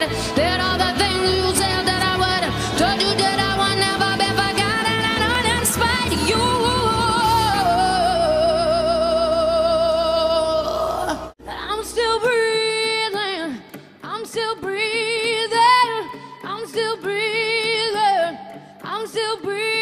All the things you said that I would. Told you that I would never be forgotten. In spite of you. I'm still breathing. I'm still breathing. I'm still breathing. I'm still breathing.